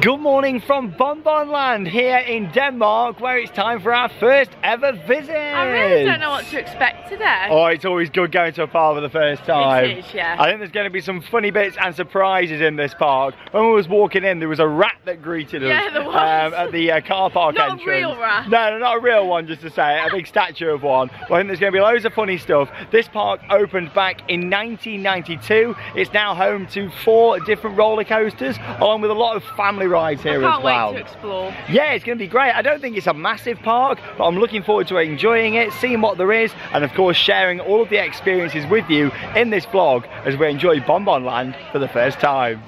Good morning from Bonbonland here in Denmark where it's time for our first ever visit. I really don't know what to expect today. Oh, it's always good going to a park for the first time. It is, yeah. I think there's going to be some funny bits and surprises in this park. When we was walking in, there was a rat that greeted us Yeah, there was. Um, at the uh, car park Not a entrance. real rat. No, no, not a real one, just to say it, a big statue of one. But I think there's going to be loads of funny stuff. This park opened back in 1992. It's now home to four different roller coasters, along with a lot of family rides here as well. to explore. Yeah, it's going to be great. I don't think it's a massive park, but I'm looking forward to enjoying it, seeing what there is, and of course sharing all of the experiences with you in this vlog as we enjoy Bonbon Land for the first time.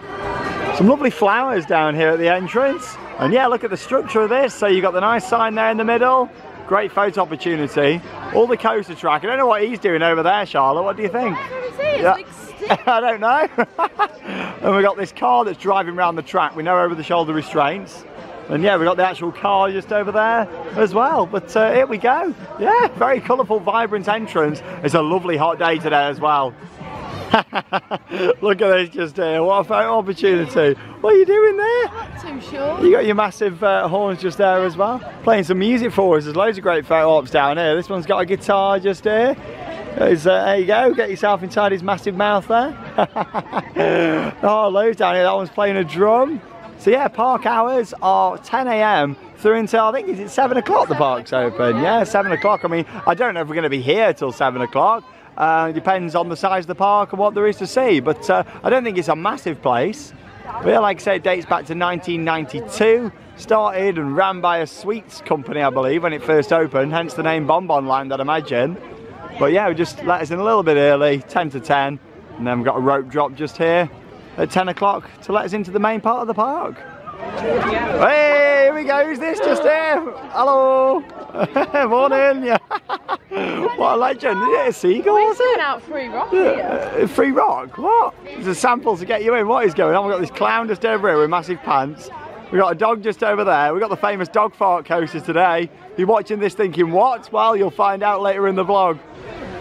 Some lovely flowers down here at the entrance. And yeah, look at the structure of this. So you've got the nice sign there in the middle. Great photo opportunity. All the coaster track. I don't know what he's doing over there, Charlotte. What do you think? Where is it? Yeah. It's like stick. I don't know. and we've got this car that's driving around the track. We know over the shoulder restraints. And yeah, we've got the actual car just over there as well. But uh, here we go. Yeah, very colourful, vibrant entrance. It's a lovely hot day today as well. Look at this just here. What a photo opportunity. What are you doing there? Not too sure. You got your massive uh, horns just there as well. Playing some music for us. There's loads of great photo ops down here. This one's got a guitar just here. Uh, there you go. Get yourself inside his massive mouth there. oh, loads down here. That one's playing a drum. So yeah, park hours are 10 a.m. through until I think is it seven o'clock. The park's open. Yeah, seven o'clock. I mean, I don't know if we're going to be here till seven o'clock. Uh, depends on the size of the park and what there is to see. But uh, I don't think it's a massive place. But yeah, like I say, it dates back to 1992. Started and ran by a sweets company, I believe, when it first opened. Hence the name Bonbon Land, I'd imagine. But yeah, we just let us in a little bit early, 10 to 10. And then we've got a rope drop just here at 10 o'clock to let us into the main part of the park. Hey, here we go. Who's this just here? Hello. Morning. Yeah. what a legend. Is it a seagull? We're it? out free rock here. Uh, free rock? What? There's a sample to get you in. What is going on? We've got this clown just over here with massive pants. We've got a dog just over there. We've got the famous dog fart coasters today. You're watching this thinking, what? Well, you'll find out later in the vlog.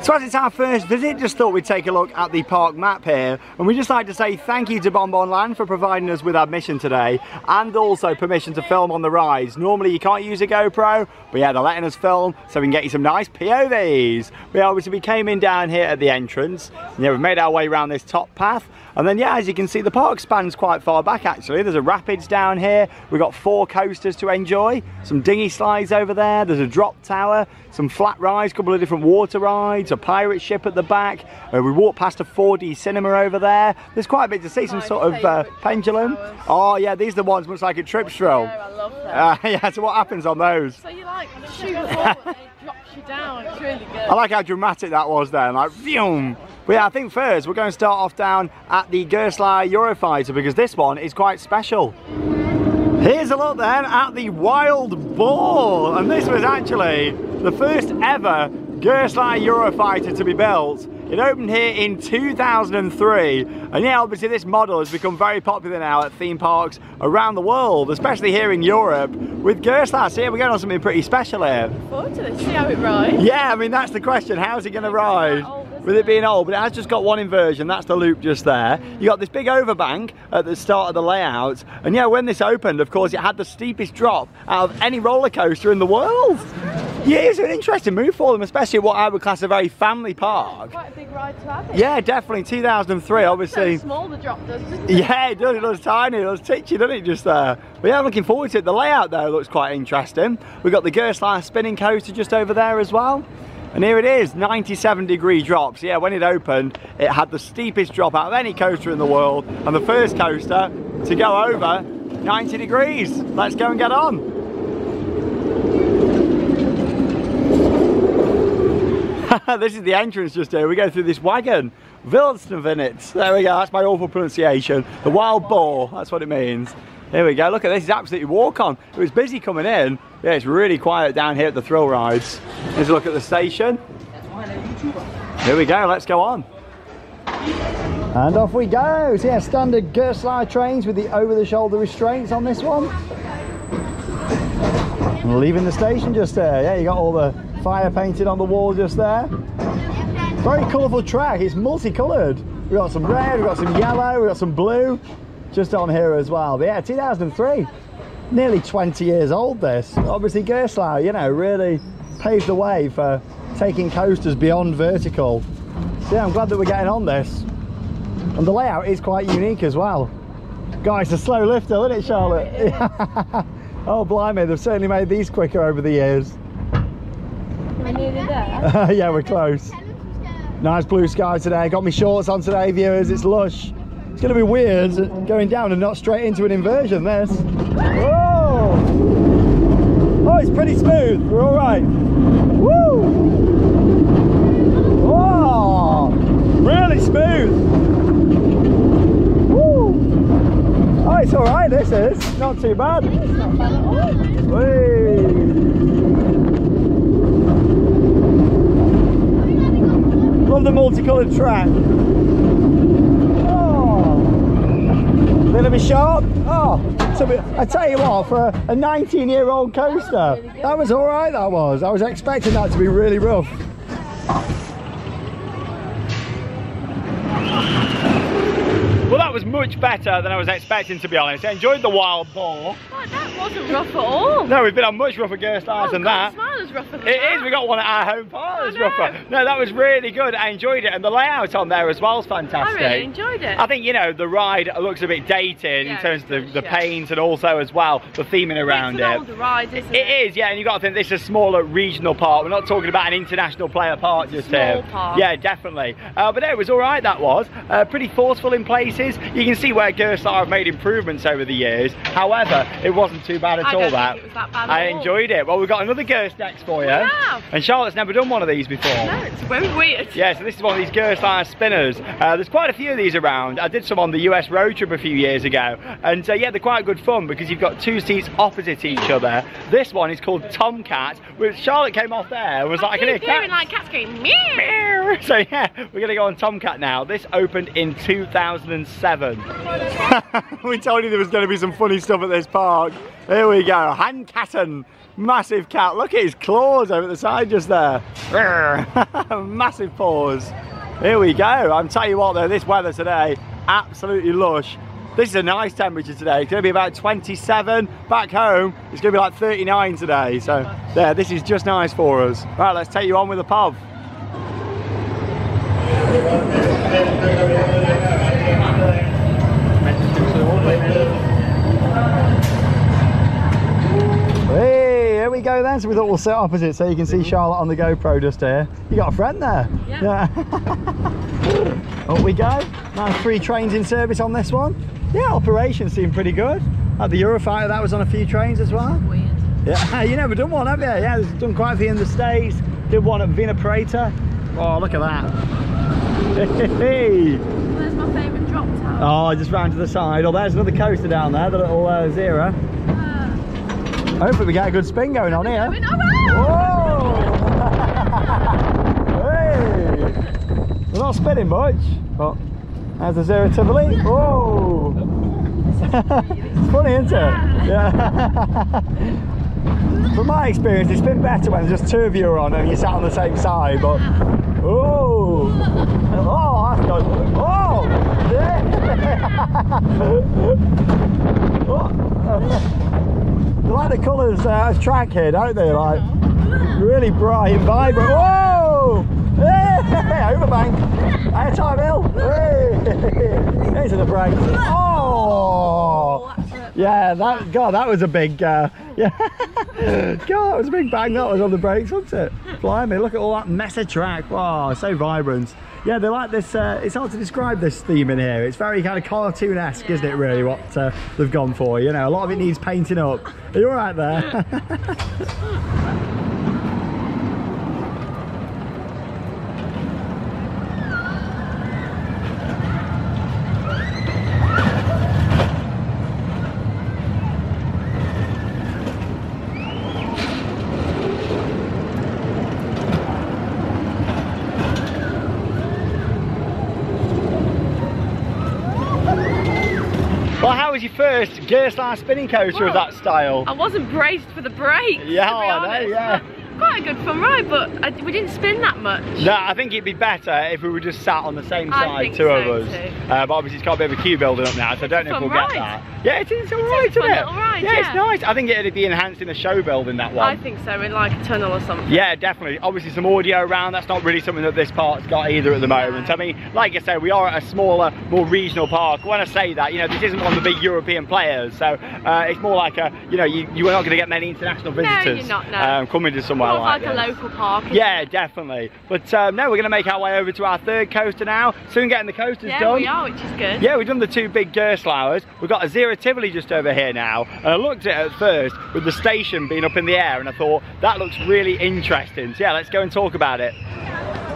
So as it's our first visit, just thought we'd take a look at the park map here. And we'd just like to say thank you to Bonbon Land for providing us with admission today and also permission to film on the rides. Normally you can't use a GoPro, but yeah, they're letting us film so we can get you some nice POVs. We obviously we came in down here at the entrance. Yeah, we've made our way around this top path. And then yeah, as you can see, the park spans quite far back actually. There's a rapids down here. We've got four coasters to enjoy. Some dinghy slides over there. There's a drop tower, some flat rides, a couple of different water rides, a pirate ship at the back. Uh, we walked past a 4D cinema over there. There's quite a bit to see, some My sort of uh, pendulum. towers. Oh yeah, these are the ones much like a Tripsdrill. Yeah, I love them. Uh, yeah, so what happens on those? so you like shoot forward it drops you down. It's really good. I like how dramatic that was then, like phew. But yeah, I think first we're going to start off down at the Gerstlauer Eurofighter because this one is quite special. Here's a look then at the Wild Boar, and this was actually the first ever Gerstlauer Eurofighter to be built. It opened here in 2003, and yeah, obviously this model has become very popular now at theme parks around the world, especially here in Europe with Gerstlauer. So yeah, we're going on something pretty special here. forward to this. See how it rides. Yeah, I mean that's the question. How's it going to ride? With it being old, but it has just got one inversion. That's the loop just there. You got this big overbank at the start of the layout, and yeah, when this opened, of course, it had the steepest drop out of any roller coaster in the world. Yeah, it's an interesting move for them, especially what I would class a very family park. Quite a big ride to have it. Yeah, definitely. 2003, So obviously. small the drop does, doesn't it? Yeah, it does. It looks tiny. It looks titchy, doesn't it, just there? But yeah, I'm looking forward to it. The layout there looks quite interesting. We've got the Gerstlauer spinning coaster just over there as well. And here it is, 97 degree drops. Yeah, when it opened, it had the steepest drop out of any coaster in the world. And the first coaster to go over 90 degrees. Let's go and get on. this is the entrance just here. We go through this wagon. Vilsnevinitz. There we go. That's my awful pronunciation. The wild boar. That's what it means. Here we go. Look at this. It's absolutely walk on. It was busy coming in. Yeah, it's really quiet down here at the thrill rides. Here's a look at the station. Here we go. Let's go on. And off we go. So yeah, standard Gerstlauer trains with the over-the-shoulder restraints on this one. Leaving the station just there. Yeah, you got all the fire painted on the wall just there. Very colourful track. It's multicoloured. We've got some red, we've got some yellow, we've got some blue. just on here as well. But yeah, 2003, nearly 20 years old. This obviously Gerstlauer, you know, really paved the way for taking coasters beyond vertical. So yeah, I'm glad that we're getting on this. And the layout is quite unique as well. Guys, a slow lifter, isn't it, Charlotte? oh, blimey, they've certainly made these quicker over the years. Nearly there. yeah, we're close. Nice blue sky today. Got me shorts on today, viewers. It's lush. It's going to be weird going down and not straight into an inversion, this. Whoa! Oh, it's pretty smooth. We're all right. Woo! Whoa! Really smooth. Woo! Oh, it's all right, this is. Not too bad. Whee! Love the multicoloured track. Oh, bit of a sharp. Oh, so we- I tell you what, for a 19 year old coaster, that was all right. That was. I was expecting that to be really rough. Well, that was much better than I was expecting, to be honest. I enjoyed the wild boar. Oh, that wasn't rough at all. No, we've been on much rougher Gerstlauers oh, than God, that. Is rougher It that. is. We got one at our home park. that's I rougher. No, that was really good. I enjoyed it, and the layout on there as well is fantastic. I really enjoyed it. I think you know the ride looks a bit dated in terms of the, the yeah. paint and also as well the theming around it. ride, it? It is, yeah, and you've got to think this is a smaller regional park. We're not talking about an international player park just Small here. park. Yeah, definitely. Uh, but no, it was all right. That was uh, pretty forceful in places. You can see where Gerstlauer have made improvements over the years. However, it wasn't too bad at I all. that was that bad at I all. enjoyed it. Well, we've got another Gerst next for you. have. And Charlotte's never done one of these before. No, it's very weird. Yeah, so this is one of these Gerstlauer spinners. Uh, there's quite a few of these around. I did some on the US road trip a few years ago. And uh, yeah, they're quite good fun because you've got two seats opposite each other. This one is called Tomcat, which Charlotte came off there and was like, I can hear keep hearing cats. like cats going meow. Meow. So yeah, we're gonna go on Tomcat now. This opened in 2007. we told you there was gonna be some funny stuff at this park. Here we go, Han-Katten. Massive cat. Look at his claws over the side just there. Massive paws. Here we go. I'm telling you what though, this weather today, absolutely lush. This is a nice temperature today. It's going to be about 27. Back home, it's going to be like 39 today. So, there, this is just nice for us. Right, let's take you on with the pub. Hey, here we go then. So we thought we'll sit opposite so you can see Charlotte on the GoPro just here. You got a friend there. Yeah. Up we go. Nice three trains in service on this one. Yeah, operations seem pretty good. At the Eurofighter, that was on a few trains as well. Weird. Yeah, you never done one, have you? Yeah, done quite a few in the States. Did one at Vina Parata. Oh, look at that. Hey. Where's my favourite drop tower? Oh, just round to the side. Oh, there's another coaster down there, the little uh, Zierer. Hopefully we get a good spin going on here. going. Hey! We're not spinning much, but there's the Zierer Tivoli. Whoa! it's funny, isn't it? Yeah. From my experience, it's been better when there's just two of you are on and you sat on the same side, but oh, oh, that's good. Oh, yeah. oh. They like the colours uh, of track here, don't they? Like really bright and vibrant. Whoa! Hey, overbank. Hey, time hill. Hey, into the brakes. Oh! Yeah, that God, that was a big. Uh, yeah, God, that was a big bang. That was on the brakes, wasn't it? Blimey, look at all that mess of track. Wow, so vibrant. Yeah, they like this. Uh, it's hard to describe this theme in here. It's very kind of cartoon-esque, isn't it? Really, what uh, they've gone for. You know, a lot of it needs painting up. Are you all right there? well, how was first Gerstlauer spinning coaster of that style? I wasn't braced for the brakes. Yeah, I know, yeah. quite a good fun ride, but I, we didn't spin that much. No, I think it'd be better if we were just sat on the same side, two so of us. Uh, but obviously it's got a bit of a queue building up now, so I don't know if we'll fun get that. Yeah, it is alright, isn't it? ride, yeah, it's nice. I think it'd be enhanced in the show building that one. I think so, in like a tunnel or something. Yeah, definitely. Obviously, some audio around. That's not really something that this park's got either at the moment. I mean, like I said, we are at a smaller, more regional park. When I say that, you know, this isn't one of the big European players, so uh, it's more like a, you know, you, you are not going to get many international No, visitors you're not, no. um, coming to somewhere of like, like a this. local park. Yeah, it? definitely. But um, no, we're going to make our way over to our third coaster now. Soon getting the coasters Yeah, done. we are, which is good. Yeah, we've done the two big Gerstlauers. We've got a Zierer Tivoli just over here now. And I looked at it at first with the station being up in the air and I thought, that looks really interesting. So yeah, let's go and talk about it.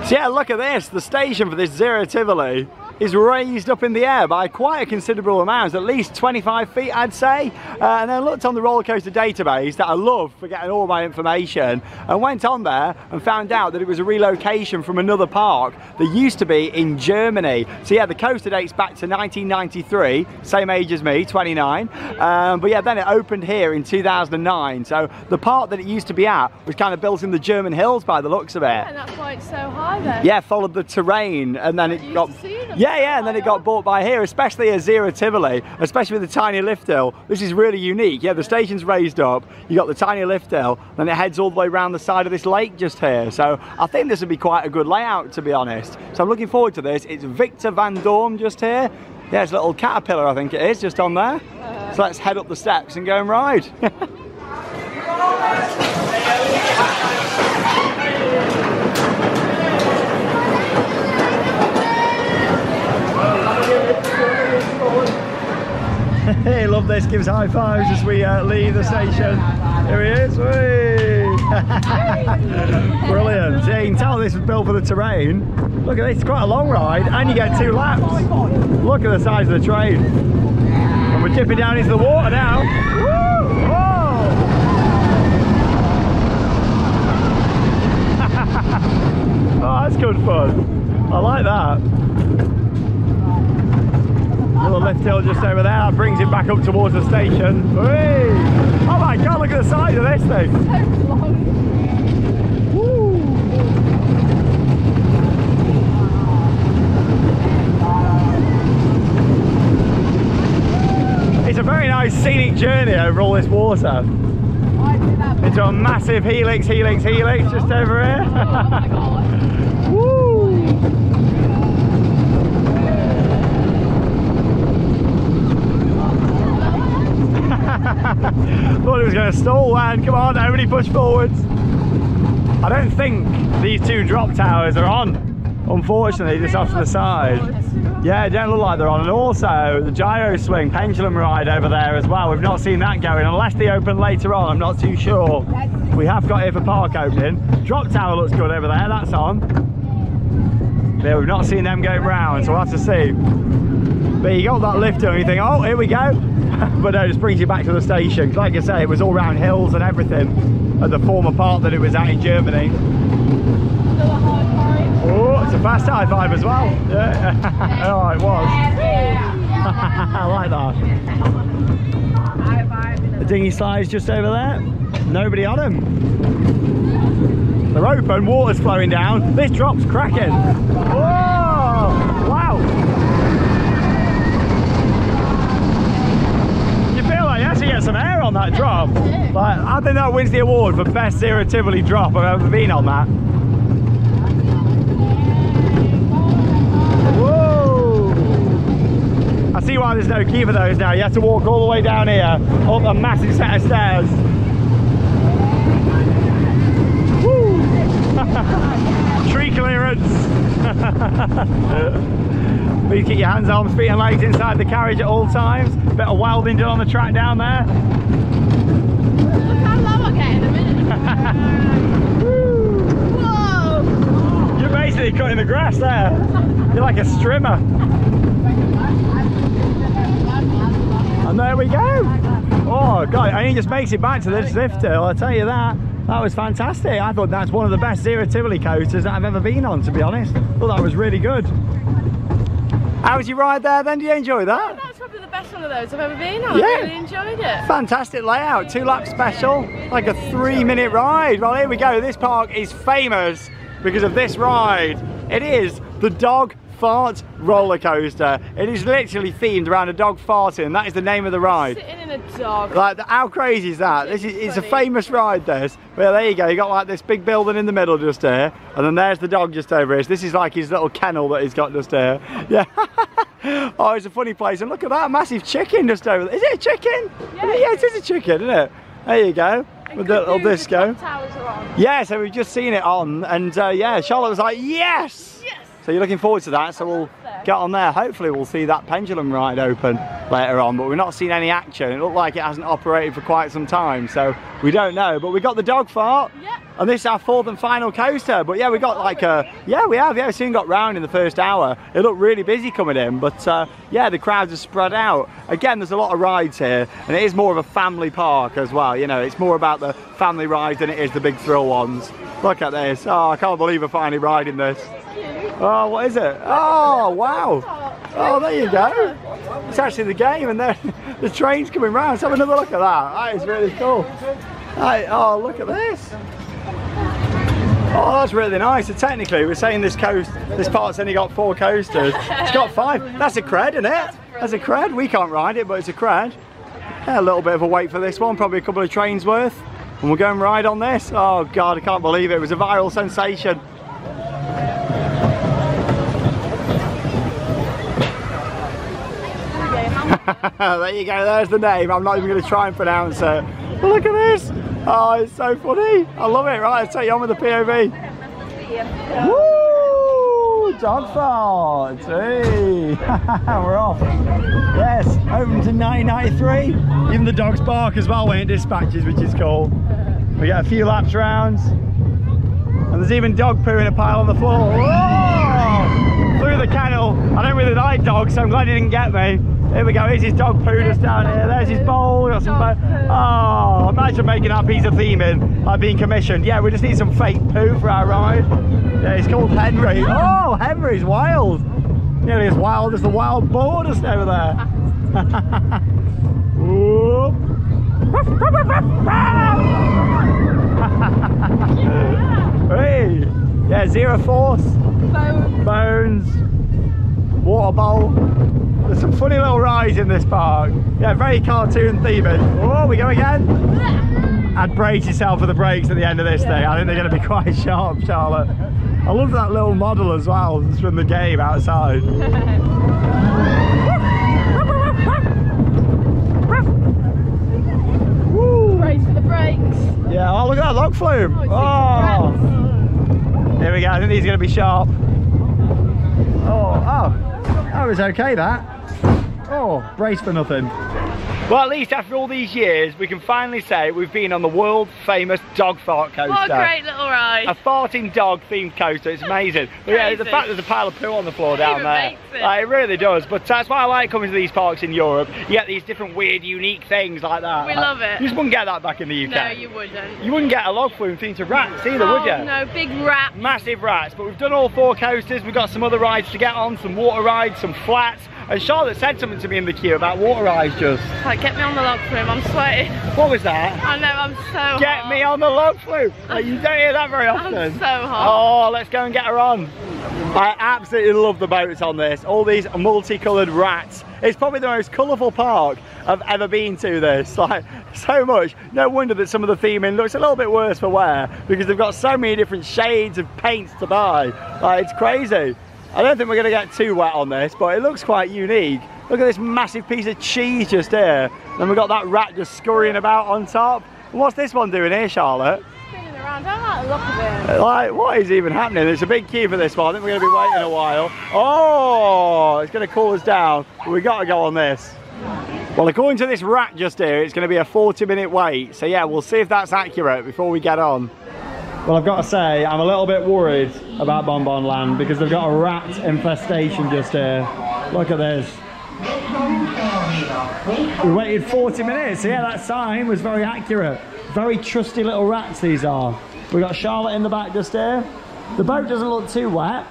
So yeah, look at this. The station for this Zierer Tivoli is raised up in the air by quite a considerable amount, at least 25 feet I'd say. Uh, and then I looked on the roller coaster database that I love for getting all my information and went on there and found out that it was a relocation from another park that used to be in Germany. So yeah, the coaster dates back to 1993, same age as me, 29. Um, but yeah, then it opened here in 2009. So the part that it used to be at was kind of built in the German hills by the looks of it. Yeah, And that's why it's so high there. Yeah, followed the terrain and then it used got them yeah, yeah, and then it got bought by here, especially a Zierer Tivoli, especially with the tiny lift hill. This is really unique. Yeah, the station's raised up. You got the tiny lift hill, then it heads all the way around the side of this lake just here. So I think this would be quite a good layout, to be honest. So I'm looking forward to this. It's Viktor Vandorm just here. Yeah, it's a little caterpillar, I think it is, just on there. So let's head up the steps and go and ride. Hey, love this. Gives high fives as we uh, leave the station. Here he is. Brilliant. Yeah, you can tell this was built for the terrain. Look at this. It's quite a long ride, and you get two laps. Look at the size of the train. And we're dipping down into the water now. Oh, that's good fun. I like that. Little lift hill just over there, that brings it back up towards the station. Oh my god, look at the size of this thing! It's a very nice scenic journey over all this water. Into a massive helix, helix, helix just over here. Woo! Thought it was going to stall then. Come on, everybody push forwards. I don't think these two drop towers are on, unfortunately, just off to the side. Yeah, they don't look like they're on. And also, the gyro swing pendulum ride over there as well. We've not seen that going, unless they open later on. I'm not too sure. We have got here for park opening. Drop tower looks good over there, that's on. Yeah, we've not seen them go round, so we'll have to see. But you got that lift and you think, oh, here we go. but no, it just brings you back to the station. Like I say, it was all round hills and everything at the former part that it was at in Germany. Oh, it's a fast high five as well. Yeah, oh, it was. I like that. The dinghy slide's just over there. Nobody on them. They're open, water's flowing down. This drop's cracking. Oh, Whoa! Wow! You feel like you actually get some air on that drop. Like, I think that wins the award for best Zierer Tivoli drop I've ever been on that. Whoa! I see why there's no key for those now. You have to walk all the way down here, up a massive set of stairs. Tree clearance. Please keep your hands, arms, feet and legs inside the carriage at all times. Bit of welding done on the track down there. Look how low I get in a minute. Cutting the grass there. You're like a strimmer. And there we go. Oh god, and he just makes it back to this lift hill, I'll tell you that. That was fantastic. I thought that's one of the best Zierer Tivoli coasters that I've ever been on, to be honest. Thought that was really good. How was your ride there then? Did you enjoy that? That's my Probably the best one of those I've ever been on. Yeah. I really enjoyed it. Fantastic layout, two lap special, like a three minute ride. Well, here we go. This park is famous because of this ride. It is the dog fart roller coaster. It is literally themed around a dog farting. That is the name of the ride. Sitting in a dog. Like, how crazy is that? This is, it's a famous ride, this. Well, there you go. You got like this big building in the middle just here, and then there's the dog just over here. So this is like his little kennel that he's got just here. Yeah. oh, it's a funny place. And look at that massive chicken just over there. Is it a chicken? Yeah. yeah it is a chicken, isn't it? There you go. With the little disco. towers are on. Yeah, so we've just seen it on, and uh, yeah, Charlotte was like, yes! So you're looking forward to that, so we'll get on there. Hopefully we'll see that pendulum ride open later on, but we've not seen any action. It looked like it hasn't operated for quite some time, so we don't know. But we got the dog fart, Yeah. and this is our fourth and final coaster. But yeah, we got like a, yeah, we have, yeah, we soon got round in the first hour. It looked really busy coming in, but uh, yeah, the crowds are spread out. Again, there's a lot of rides here, and it is more of a family park as well. You know, it's more about the family rides than it is the big thrill ones. Look at this. Oh, I can't believe we're finally riding this. Oh, what is it? Oh, wow. Oh, there you go. It's actually the game, and then the train's coming round. Let's have another look at that. That is really cool. Right, oh, look at this. Oh, that's really nice. So technically, we're saying this coast, this part's only got four coasters. It's got five. That's a cred, isn't it? That's a cred. We can't ride it, but it's a cred. Yeah, a little bit of a wait for this one, probably a couple of trains worth. And we're going ride on this. Oh God, I can't believe it. It was a viral sensation. there you go, there's the name. I'm not even going to try and pronounce it. But look at this. Oh, it's so funny. I love it. Right, let's take you on with the POV. Dog farts. Hey. We're off. Yes, opened to 1993. Even the dogs bark as well when it dispatches, which is cool. We get a few laps rounds. And there's even dog poo in a pile on the floor. Whoa! Through the kennel. I don't really like dogs, so I'm glad he didn't get me. Here we go, here's his dog poo just down here. There's his bowl. Got some Dog bo- poo. oh, imagine making that piece of theming like being commissioned. Yeah, we just need some fake poo for our ride. Yeah, he's called Henry. Oh, Henry's wild. Nearly as wild as the wild boar just over there. Hey, yeah, zero force, Bone. bones, water bowl. There's some funny little rides in this park. Yeah, very cartoon theming. Oh, we go again. Add brace yourself for the brakes at the end of this thing. I think they're going to be quite sharp, Charlotte. I love that little model as well, just from the game outside. Brace for the brakes. Yeah, oh look at that log flume. Oh, Oh, here we go. I think these are going to be sharp. Oh, oh, oh that was okay. That. Oh, brace for nothing. Well, at least after all these years, we can finally say we've been on the world famous dog fart coaster. What a great little ride. A farting dog themed coaster, it's amazing. But yeah, the fact there's a pile of poo on the floor It down there. makes it. Like, it really does. But that's why I like coming to these parks in Europe. You get these different weird, unique things like that. We love it. You just wouldn't get that back in the UK. no, you wouldn't. You wouldn't get a log flume themed to rats either, oh, would you? no, big rat. Massive rats, but we've done all four coasters. We've got some other rides to get on, some water rides, some flats. And Charlotte said something to me in the queue about water eyes just. Like, get me on the log flume. I'm sweating. What was that? I know, I'm so Get hot. me on the log flume. Like, you don't hear that very often. I'm so hot. Oh, let's go and get her on. I absolutely love the boats on this. All these multicoloured rats. It's probably the most colourful park I've ever been to this. Like, so much. No wonder that some of the theming looks a little bit worse for wear because they've got so many different shades of paints to buy. Like, it's crazy. I don't think we're going to get too wet on this, but it looks quite unique. Look at this massive piece of cheese just here. Then we've got that rat just scurrying about on top. And what's this one doing here, Charlotte? Spinning around. I like the look of it. Like, what is even happening? It's a big queue for this one. I think we're going to be waiting a while. Oh, it's going to cool us down. We got to go on this. Well, according to this rat just here, it's going to be a 40 minute wait. So yeah, we'll see if that's accurate before we get on. Well, I've got to say, I'm a little bit worried about Bonbon Land because they've got a rat infestation just here. Look at this. We waited 40 minutes. Yeah, that sign was very accurate. Very trusty little rats these are. We've got Charlotte in the back just here. The boat doesn't look too wet.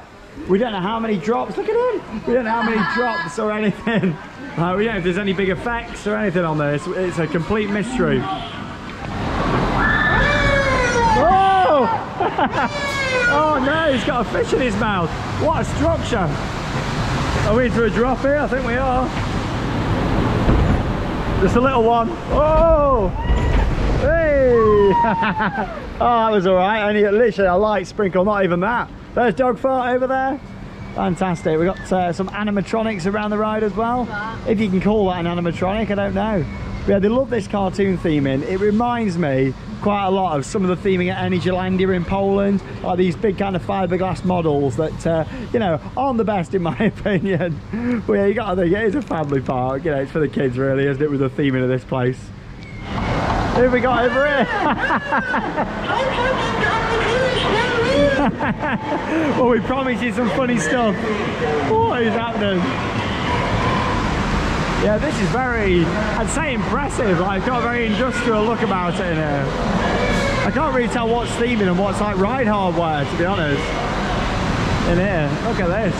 We don't know how many drops. Look at him. We don't know how many drops or anything. Uh, we don't know if there's any big effects or anything on there. It's, it's a complete mystery. Oh! oh no, he's got a fish in his mouth. What a structure. Are we into a drop here? I think we are. Just a little one. Oh! Hey! oh, that was all right. Only literally a light sprinkle, not even that. There's dog fart over there. Fantastic. We've got uh, some animatronics around the ride as well. If you can call that an animatronic, I don't know. Yeah, they love this cartoon theming. It reminds me quite a lot of some of the theming at Energylandia in Poland. Like these big kind of fiberglass models that, uh, you know, aren't the best in my opinion. But yeah, you got to think, it is a family park. You know, it's for the kids really, isn't it, with the theming of this place. Who have we got over here? well, we promised you some funny stuff. What is happening? Yeah, this is very, I'd say impressive. Like, got a very industrial look about it in here. I can't really tell what's steaming and what's like ride hardware, to be honest. In here, look at this.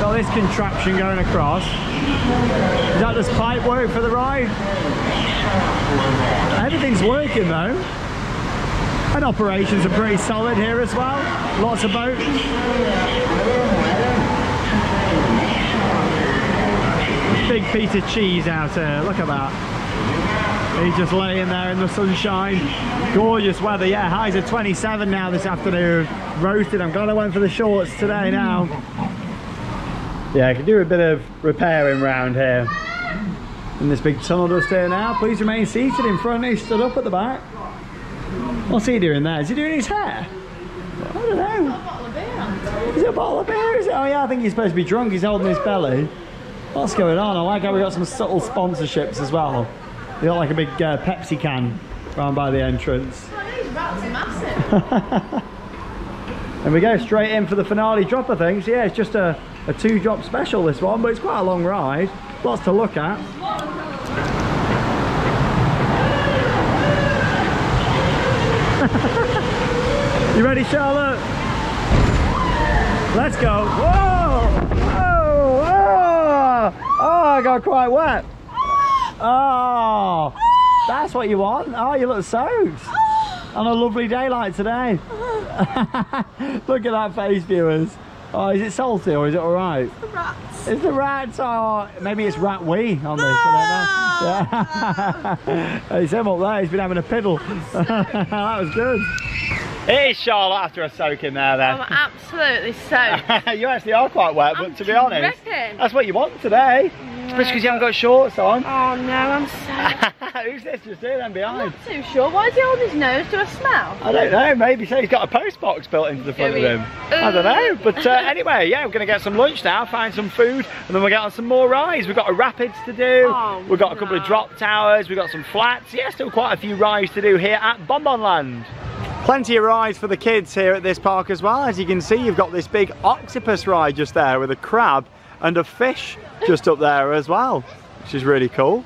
Got this contraption going across. Is that just pipe work for the ride? Everything's working though. And operations are pretty solid here as well. Lots of boats. Big piece of cheese out here, look at that. He's just laying there in the sunshine. Gorgeous weather, yeah, highs are 27 now this afternoon. Roasted, I'm glad I went for the shorts today now. Yeah, I can do a bit of repairing round here. In this big tunnel dust here now. Please remain seated in front, he stood up at the back. What's he doing there? Is he doing his hair? I don't know. Of. Is it a bottle of beer? Is it? Oh yeah, I think he's supposed to be drunk. He's holding his belly. What's going on? I like how we got some subtle sponsorships as well. We got like a big uh, Pepsi can round by the entrance. Oh, these rats are massive. And we go straight in for the finale drop, I think. So yeah, it's just a, a two drop special this one, but it's quite a long ride. Lots to look at. you ready, Charlotte? Let's go. Whoa! Whoa! Whoa! Oh, I got quite wet. Oh, that's what you want. Oh, you look soaked. On a lovely day like today. Look at that face, viewers. Oh, is it salty or is it all right? The Rats. It's the rats. Oh, maybe it's rat wee on this. I don't know. Ah! Yeah. He's him up there. He's been having a piddle. that was good. It is Charlotte after a soak in there then. I'm absolutely soaked. you actually are quite wet, but I'm to be honest, dripping. that's what you want today. Especially because you haven't got shorts on. Oh no, I'm soaked. Who's this just here then behind? I'm Not too sure. Why is he holding his nose to a smell? I don't know, maybe so he's got a post box built into the front of Gooey. him. I don't know, but uh, anyway, yeah, we're going to get some lunch now, find some food, and then we'll get on some more rides. We've got a rapids to do, Oh, we've got a couple of drop towers, we've got some flats, yeah, still quite a few rides to do here at Bonbon Land. Plenty of rides for the kids here at this park as well. As you can see, you've got this big octopus ride just there with a crab and a fish just up there as well, which is really cool.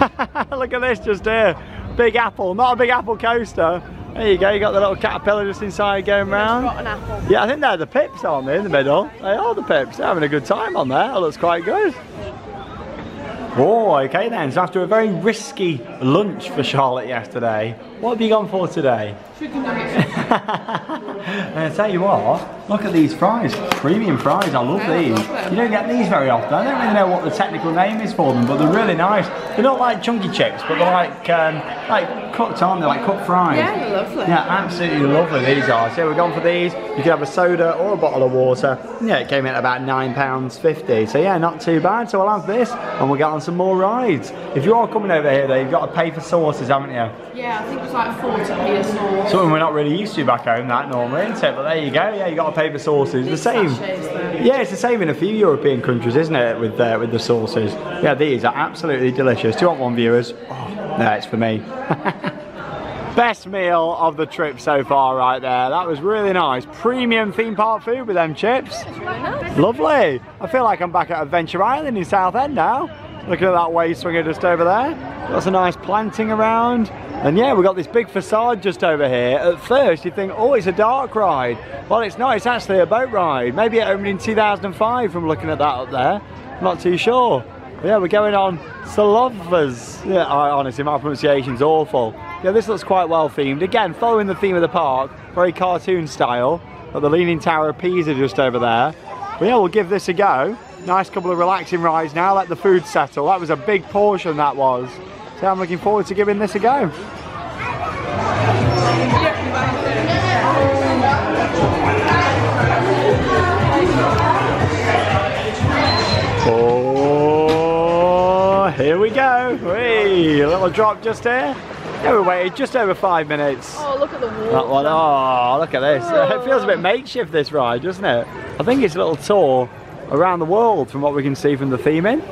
Look at this just here. Big apple, not a big apple coaster. There you go, you got the little caterpillar just inside going round. Got an apple. Yeah, I think they're the pips, aren't they, in the middle? They are the pips. They're having a good time on there. That looks quite good. Oh, okay then. So after a very risky lunch for Charlotte yesterday, what have you gone for today? Chicken nuggets. and I tell you what, look at these fries. Premium fries, I love Yeah, these. lovely. You don't get these very often. I don't really know what the technical name is for them, but they're really nice. They're not like chunky chips, but they're like um, like cooked, aren't they? Like cooked fries. Yeah, they're lovely. Yeah, absolutely lovely these are. So we're going for these. You can have a soda or a bottle of water. Yeah, it came in at about £9.50. So yeah, not too bad. So I'll have this and we'll get on some more rides. If you are coming over here though, you've got to pay for sauces, haven't you? Yeah, I think it was like 40p a sauce. Something we're not really used to back home, that normally, isn't it? But there you go. Yeah, you got to pay for sauces. The same. Yeah, it's the same in a few European countries, isn't it? With uh, with the sauces. Yeah, these are absolutely delicious. Do you want one, viewers? Oh, no, it's for me. Best meal of the trip so far, right there. That was really nice. Premium theme park food with them chips. It's really nice. Lovely. I feel like I'm back at Adventure Island in Southend now. Looking at that wave swinger just over there. Got some nice planting around. And yeah, we've got this big facade just over here. At first, you think, oh, it's a dark ride. Well, it's not. It's actually a boat ride. Maybe it opened in 2005 from looking at that up there. Not too sure. Yeah, we're going on Salovas. Yeah, I, honestly, my pronunciation's awful. Yeah, this looks quite well themed. Again, following the theme of the park, very cartoon style. Got the Leaning Tower of Pisa just over there. But yeah, we'll give this a go. Nice couple of relaxing rides now. Let the food settle. That was a big portion, that was. So I'm looking forward to giving this a go. Oh, here we go. Whee, a little drop just here. Yeah, we waited just over five minutes. Oh, look at the wall. That one, oh, look at this. It feels a bit makeshift, this ride, doesn't it? I think it's a little tour around the world from what we can see from the theming.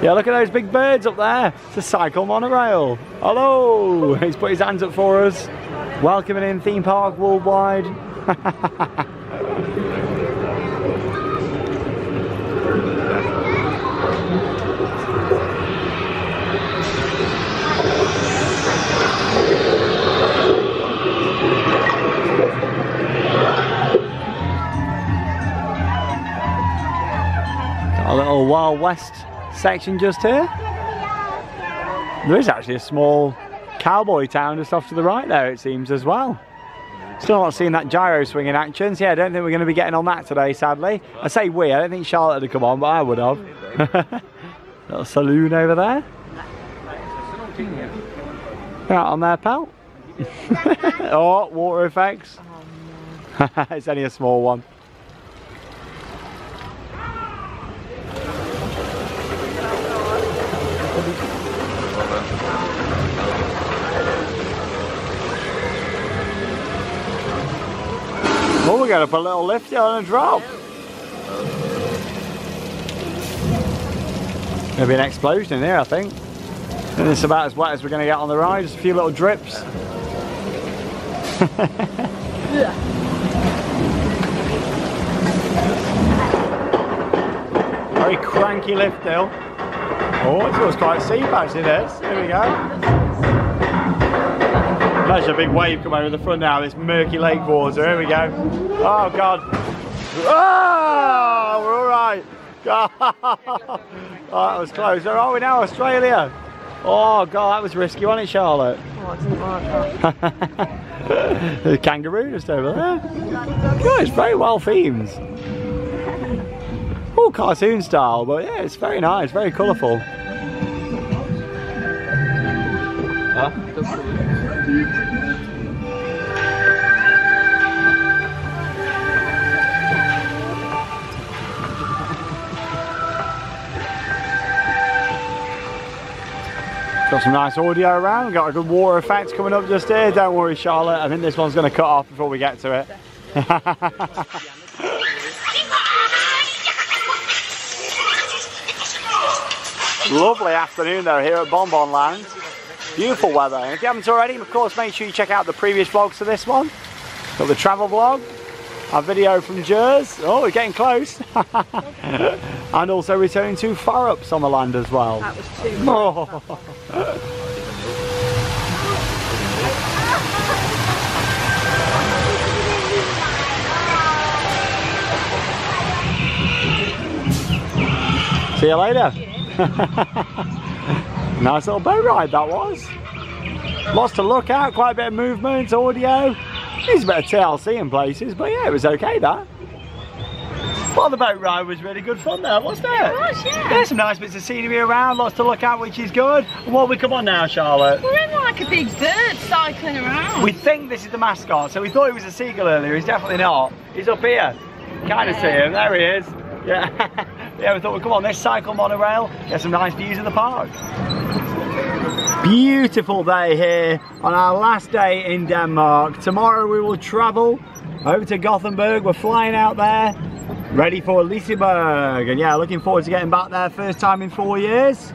Yeah, look at those big birds up there. It's a cycle monorail. Hello. He's put his hands up for us. Welcoming in theme park worldwide. A little Wild West section just here. There is actually a small cowboy town just off to the right there, it seems, as well. Still not seeing that gyro swing in action. So yeah, I don't think we're going to be getting on that today, sadly. I say we, I don't think Charlotte would have come on, but I would have. Little saloon over there. Out on there, pal. oh, water effects. it's only a small one. Well, we're going up a little lift and a drop. Maybe an explosion in here, I think. And it's about as wet as we're going to get on the ride. Just a few little drips. yeah. Very cranky lift, Dill. Oh, it feels quite safe actually, this. Here we go. Imagine a big wave come over the front now, this murky lake water. Here we go. Oh, God. Oh, we're all right. oh, that was close. Where are we now? Australia. Oh, God, that was risky, wasn't it, Charlotte? Oh, I didn't like that. the kangaroo just over there. God, it's very well themed. All cartoon style, but yeah, it's very nice, very colourful. Got some nice audio around, got a good water effect coming up just here. Don't worry, Charlotte, I think this one's going to cut off before we get to it. Lovely afternoon though here at Bon Bon Land. Beautiful weather. And if you haven't already, of course, make sure you check out the previous vlogs to this one. Got the travel vlog, our video from Djurs. Oh, we're getting close. and also returning to Fårup Sommerland as well. That was too Oh. See you later. nice little boat ride that was. Lots to look at, quite a bit of movement, audio. Needs a bit of TLC in places, but yeah, it was okay that. Well, the boat ride was really good fun there, wasn't it? It was, yeah. There's some nice bits of scenery around, lots to look at, which is good. And what we come on now, Charlotte? We're in like a big bird cycling around. We think this is the mascot, so we thought he was a seagull earlier. He's definitely not. He's up here. Kind of see him. There he is. Yeah. yeah, we thought we'd come on this cycle monorail, get some nice views of the park. Beautiful day here on our last day in Denmark. Tomorrow we will travel over to Gothenburg. We're flying out there, ready for Liseberg. And yeah, looking forward to getting back there first time in four years.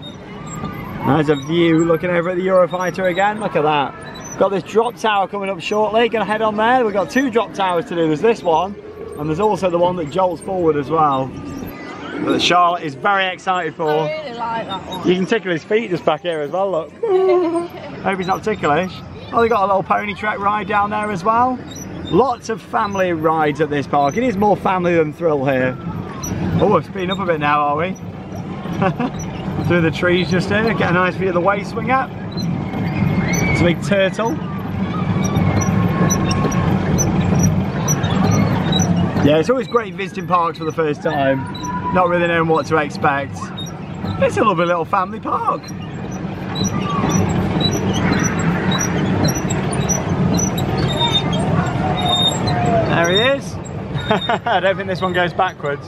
There's a view looking over at the Eurofighter again. Look at that. Got this drop tower coming up shortly. Gonna head on there. We've got two drop towers to do. There's this one, and there's also the one that jolts forward as well. That Charlotte is very excited for. I really like that one. You can tickle his feet just back here as well, look. Hope he's not ticklish. Oh, they got a little pony trek ride down there as well. Lots of family rides at this park. It is more family than thrill here. Oh, we're speeding up a bit now, are we? through the trees just here, get a nice view of the way swing up. It's a big turtle. Yeah, it's always great visiting parks for the first time, not really knowing what to expect. It's a lovely little family park. There he is. I don't think this one goes backwards.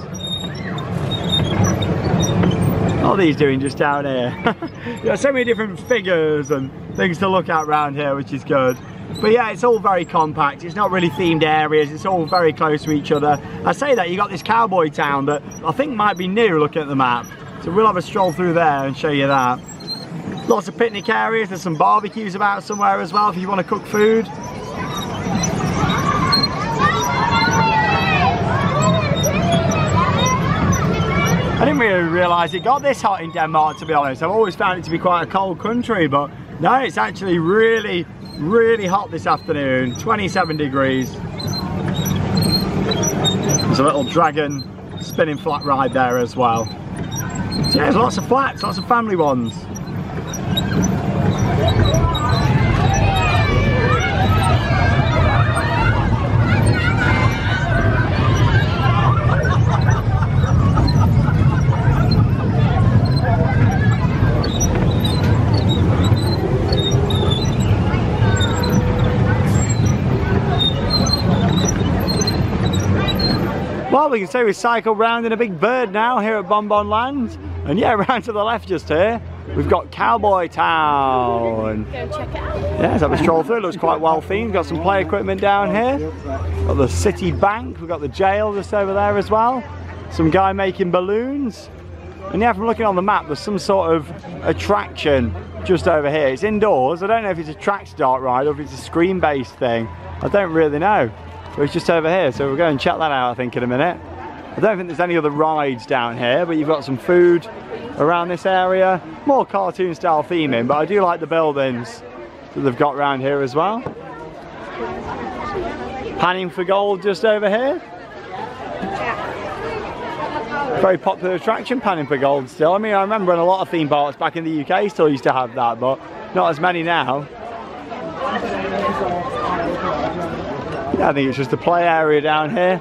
What are these doing just down here? there are so many different figures and things to look at around here, which is good. But yeah, it's all very compact. It's not really themed areas. It's all very close to each other. I say that, you got this cowboy town that I think might be new looking at the map. So we'll have a stroll through there and show you that. Lots of picnic areas. There's some barbecues about somewhere as well if you want to cook food. I didn't really realise it got this hot in Denmark to be honest. I've always found it to be quite a cold country but no it's actually really really hot this afternoon 27 degrees. There's a little dragon spinning flat ride there as well. So yeah, there's lots of flats lots of family ones Well, we can say we cycled round in a big bird now here at Bon Bon Land. And yeah, round to the left just here, we've got Cowboy Town. Go check it out. Yeah, let's have a stroll through. It looks quite well themed. Got some play equipment down here. Got the city bank. We've got the jail just over there as well. Some guy making balloons. And yeah, from looking on the map, there's some sort of attraction just over here. It's indoors. I don't know if it's a track start ride or if it's a screen-based thing. I don't really know. It's just over here, so we'll go and check that out, I think, in a minute. I don't think there's any other rides down here, but you've got some food around this area. More cartoon style theming, but I do like the buildings that they've got around here as well. Panning for gold just over here. Very popular attraction, panning for gold still. I mean, I remember in a lot of theme parks back in the UK still used to have that, but not as many now. Yeah, I think it's just a play area down here.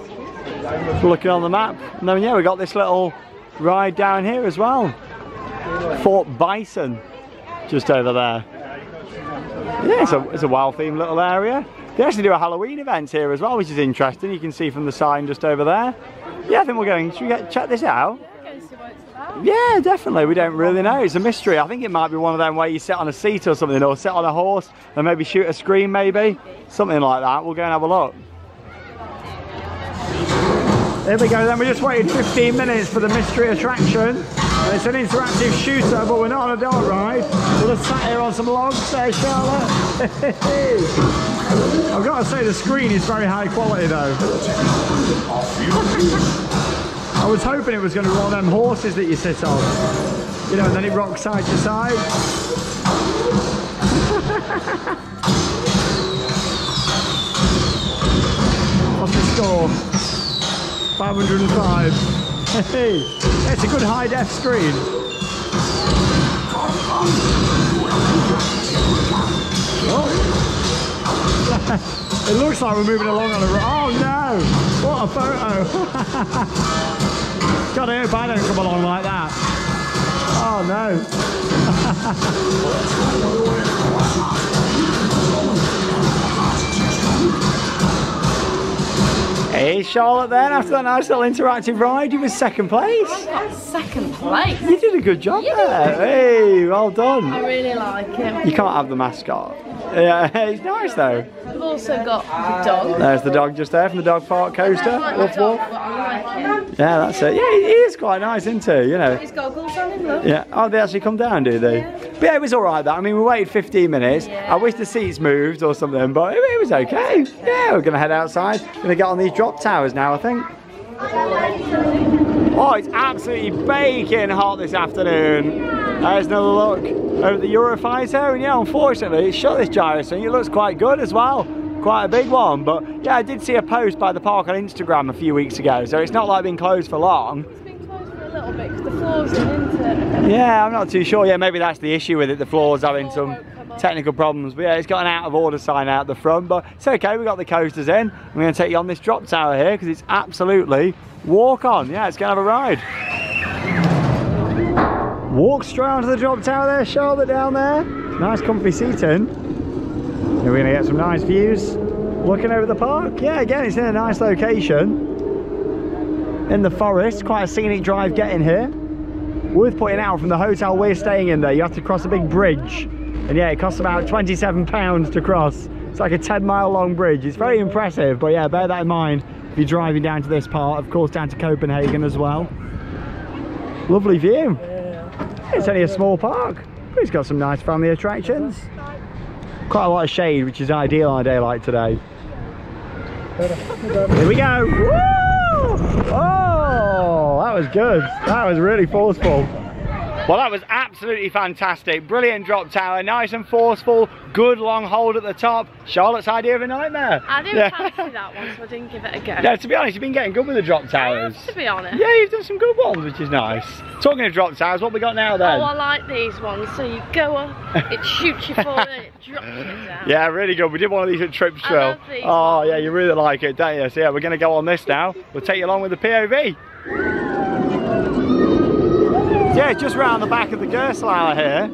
Looking on the map. And then, yeah, we got this little ride down here as well. Fort Bison, just over there. Yeah, it's a, it's a wild themed little area. They actually do a Halloween event here as well, which is interesting. You can see from the sign just over there. Yeah, I think we're going, should we get, check this out? Go see what it's about. Yeah, definitely. We don't really know. It's a mystery. I think it might be one of them where you sit on a seat or something, or sit on a horse and maybe shoot a screen, maybe something like that. We'll go and have a look. There we go. Then we just waited 15 minutes for the mystery attraction. It's an interactive shooter, but we're not on a dark ride. We're just sat here on some logs there, Charlotte. I've got to say the screen is very high quality though. I was hoping it was going to be one of them horses that you sit on. You know, and then it rocks side to side. What's the score? 505. Hey, it's a good high def screen. Oh. it looks like we're moving along on a ro- Oh no! What a photo! God, I hope I don't come along like that. Oh no. hey Charlotte then, after that nice little interactive ride, you were second place. Got second place. You did a good job Yeah. there. Hey, well done. I really like it. You can't have the mascot. Yeah, it's nice though. We've also got the dog. There's the dog just there from the dog fart coaster. I like Woof dog, woof. but I like. Yeah, that's it. Yeah, he is quite nice, isn't he? You know. He's goggles on him, look. Yeah. Oh, they actually come down, do they? But yeah, it was all right. That I mean, we waited 15 minutes. Yeah. I wish the seats moved or something, but it, it was okay. Yeah, we're gonna head outside. Gonna get on these drop towers now, I think. Oh, it's absolutely baking hot this afternoon. There's another look over the Eurofighter, and yeah, unfortunately, it's shut this gyro thing. It looks quite good as well. Quite a big one, but yeah, I did see a post by the park on Instagram a few weeks ago, so it's not like been closed for long. It's been closed for a little bit because the floors in? Yeah, I'm not too sure. Yeah, maybe that's the issue with it. The floor's having Floor some won't come on. technical problems. But yeah, it's got an out of order sign out the front, but it's okay. We got the coasters in. I'm going to take you on this drop tower here because it's absolutely walk on. Yeah, it's going to have a ride. Walk straight onto the drop tower there, Charlotte down there. Nice comfy seating. And we're going to get some nice views looking over the park. Yeah, again, it's in a nice location. In the forest, quite a scenic drive getting here. Worth pointing out from the hotel we're staying in there, you have to cross a big bridge. And yeah, it costs about 27 pounds to cross. It's like a 10 mile long bridge. It's very impressive, but yeah, bear that in mind if you're driving down to this part, of course down to Copenhagen as well. Lovely view. It's only a small park, but it's got some nice family attractions. Quite a lot of shade, which is ideal on a day like today. Here we go. Woo! Oh, that was good. That was really forceful. Well, that was absolutely fantastic. Brilliant drop tower, nice and forceful. Good long hold at the top. Charlotte's idea of a nightmare. I didn't Yeah. fancy that one, so I didn't give it a go. Yeah, to be honest, you've been getting good with the drop I towers. have, to be honest. Yeah, you've done some good ones, which is nice. Talking of drop towers, what we got now then? Oh, I like these ones. So you go up, it shoots you forward, and it drops you down. Yeah, really good. We did one of these at Tripsdrill. love these Oh, yeah, you really like it, don't you? So yeah, we're going to go on this now. We'll take you along with the POV. Yeah, just round the back of the Gerstlauer here,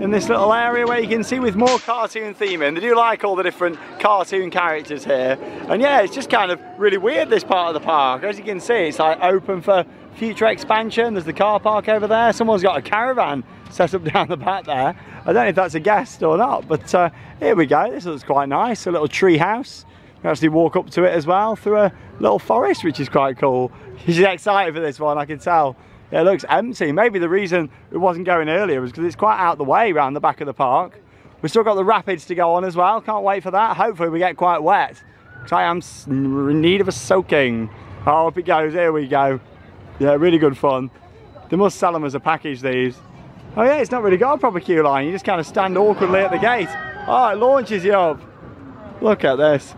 in this little area where you can see with more cartoon theming. They do like all the different cartoon characters here. And yeah, it's just kind of really weird, this part of the park. As you can see, it's like open for future expansion. There's the car park over there. Someone's got a caravan set up down the back there. I don't know if that's a guest or not, but uh, here we go. This looks quite nice, a little tree house. Actually walk up to it as well through a little forest, which is quite cool. She's excited for this one, I can tell. It looks empty. Maybe the reason it wasn't going earlier was because it's quite out the way around the back of the park. We've still got the rapids to go on as well. Can't wait for that. Hopefully we get quite wet because I am in need of a soaking. Oh, up it goes. Here we go. Yeah, really good fun. They must sell them as a package, these. Oh yeah, it's not really got a proper queue line. You just kind of stand awkwardly at the gate. Oh, it launches you up. Look at this.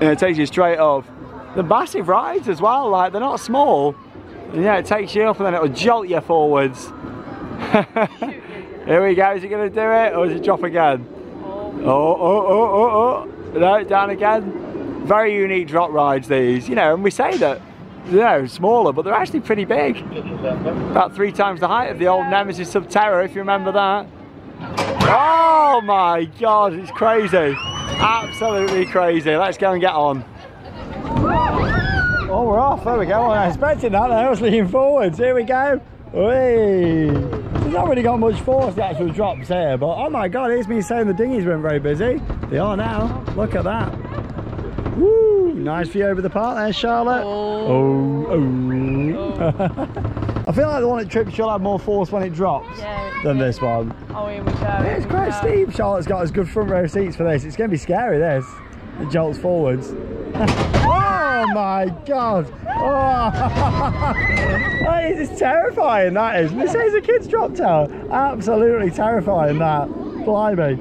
And it takes you straight up. The massive rides as well, like they're not small. And yeah, it takes you up and then it'll jolt you forwards. Here we go, is it to do it or is it drop again? Oh, oh, oh, oh, oh. No, down again. Very unique drop rides these, you know, and we say that, you know, smaller, but they're actually pretty big. About three times the height of the old Nemesis Subterra, if you remember that. Oh my God, it's crazy. Absolutely crazy. Let's go and get on. Oh, we're off. There we go. I expecting that. I was leaning forwards. Here we go. Whee. There's not really got much force, the actual drops here, but oh my God, here's me saying the dinghies weren't very busy. They are now. Look at that. Woo! Nice view over the park there, Charlotte. Oh, oh. oh. oh. I feel like the one at Trip will have more force when it drops Yeah, than this one. Oh, here we go. Yeah, it's quite go. steep. Charlotte's got as good front row seats for this. It's going to be scary, this. It jolts forwards. oh my god. Oh. that is it's terrifying, that is. This is a kid's drop tower. Absolutely terrifying, that. Blimey.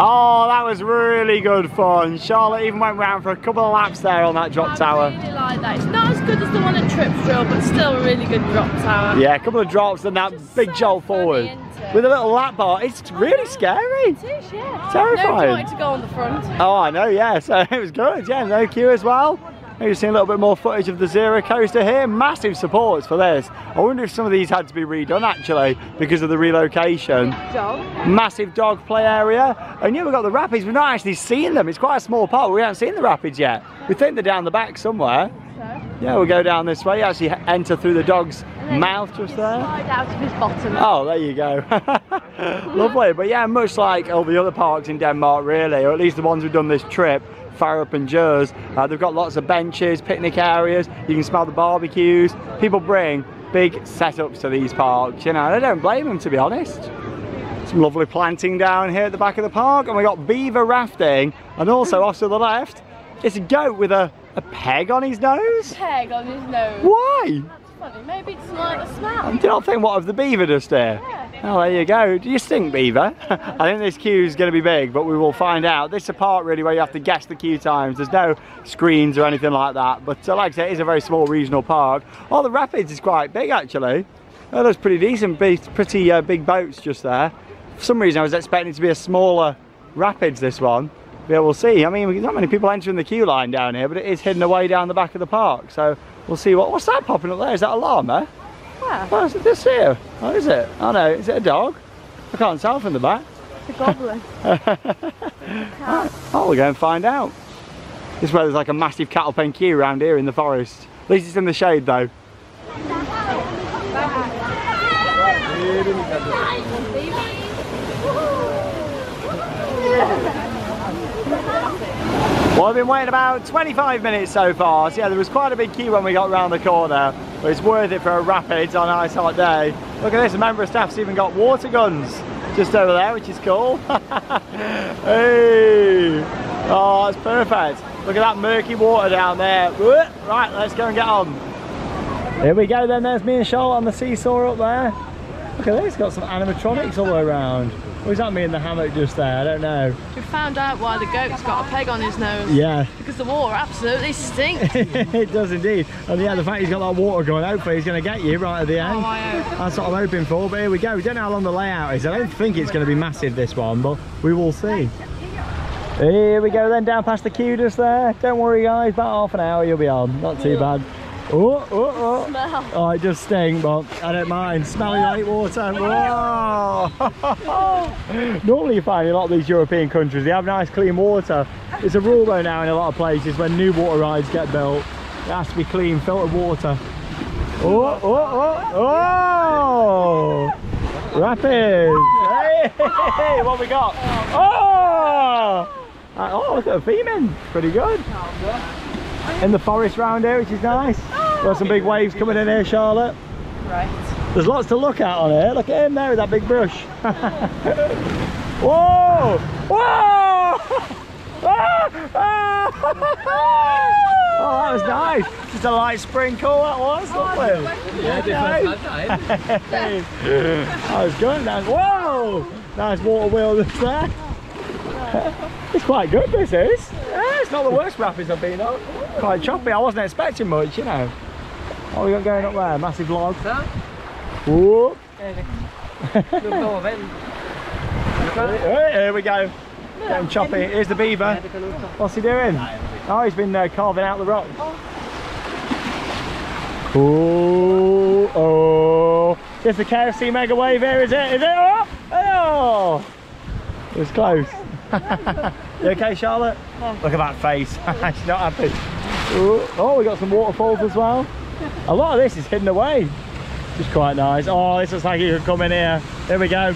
Oh, that was really good fun. Charlotte even went round for a couple of laps there on that drop tower. I really like that. It's not as good as the one at Trip Drill, but still a really good drop tower. Yeah, a couple of drops and that Just big so jolt forward. With a little lap bar. It's really scary. It is, yeah. Terrifying. No to go on the front. Oh, I know, yeah. So it was good. Yeah, no queue as well. Maybe seen a little bit more footage of the Zierer Coaster here. Massive supports for this. I wonder if some of these had to be redone actually because of the relocation. Dog. Massive dog play area. And yeah, we've got the rapids. We've not actually seen them. It's quite a small park. We haven't seen the rapids yet. We think they're down the back somewhere. So, Yeah, we'll go down this way. You Actually enter through the dog's mouth just there. Slide out of his bottom. Oh, there you go. Lovely, but yeah, much like all the other parks in Denmark, really, or at least the ones we've done this trip, Fårup and Djurs, uh, they've got lots of benches, picnic areas. You can smell the barbecues. People bring big setups to these parks. You know, and I don't blame them to be honest. Some lovely planting down here at the back of the park, and we got beaver rafting, and also off to the left, it's a goat with a, a peg on his nose. Peg on his nose. Why? That's funny. Maybe it doesn't like the smell. Do you not think what of the beaver does there? Yeah. Oh, there you go. Do you stink, Beaver? I think this queue is going to be big, but we will find out. This is a part really where you have to guess the queue times. There's no screens or anything like that. But uh, like I say, it is a very small regional park. Oh, the rapids is quite big actually. That looks pretty decent, pretty uh, big boats just there. For some reason I was expecting it to be a smaller rapids this one. Yeah, we'll see. I mean, there's not many people entering the queue line down here, but it is hidden away down the back of the park. So we'll see what, what's that popping up there? Is that a llama? Yeah, Oh, is it this here? What is it? Oh no, is it a dog? I can't tell from the back. the goblin. Oh, we'll go and find out. This is where there's like a massive cattle pen queue around here in the forest. At least it's in the shade though. Well, I've been waiting about 25 minutes so far. So yeah, there was quite a big queue when we got round the corner, but it's worth it for a rapids on a nice hot day. Look at this, a member of staff's even got water guns just over there, which is cool. hey! Oh, that's perfect. Look at that murky water down there. Right, let's go and get on. Here we go then, there's me and Charlotte on the seesaw up there. Look at this, got some animatronics all the way around. What that me in the hammock just there? I don't know. We found out why the goat's got a peg on his nose. Yeah, Because the water absolutely stinks. it does indeed. And yeah, the fact he's got that water going, hopefully he's going to get you right at the end. Oh. That's what I'm hoping for, but here we go. We don't know how long the layout is. I don't think it's going to be massive, this one, but we will see. Here we go then, down past the queue just there. Don't worry guys, about half an hour you'll be on. Not too bad. Oh, oh, oh. Smell. Oh, it does stink, but I don't mind. Smelly like water. Whoa! Normally you find in a lot of these European countries, they have nice clean water. It's a rule though now in a lot of places when new water rides get built, it has to be clean, filtered water. Oh, oh, oh, oh! Rapids! Hey, what we got? Oh! Oh, look at the female. Pretty good. In the forest round here, which is nice. Got some big waves coming in here, Charlotte. Right. There's lots to look at on here. Look at him there with that big brush. Whoa! Whoa! Ah! Ah! Oh, that was nice. Just a light sprinkle, that was. Lovely. Yeah, different that, That was good. That was, whoa! Nice water wheel that's there. It's quite good, this is. It's not the worst rapids I've been on. Quite choppy. I wasn't expecting much, you know. What we got going up there? Massive log. Whoop. Hey, Here we go. Getting choppy. Here's the beaver. What's he doing? Oh, he's been uh, carving out the rock. Oh, oh. Just the KFC Mega Wave here, is it? Is it? Oh! oh. It was close. you okay, Charlotte? Look at that face. She's not happy. Ooh. Oh, we got some waterfalls as well. A lot of this is hidden away. Which is quite nice. Oh, this looks like you could come in here. Here we go.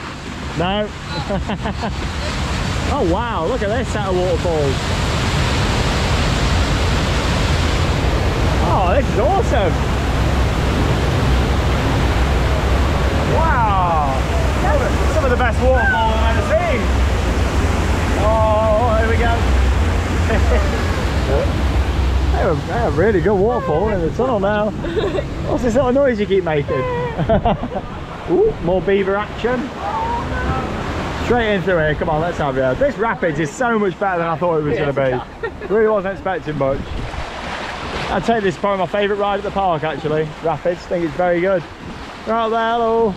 No. oh, wow. Look at this set of waterfalls. Oh, this is awesome. Wow. Some of the best waterfalls I've ever seen. Oh, here we go. they, have, have really good waterfall in the tunnel now. What's this little noise you keep making? Ooh, more beaver action. Straight in through here, come on, let's have it. This rapids is so much better than I thought it was going to be. Really wasn't expecting much. I'd say this is probably my favourite ride at the park actually, rapids, think it's very good. Right there, hello.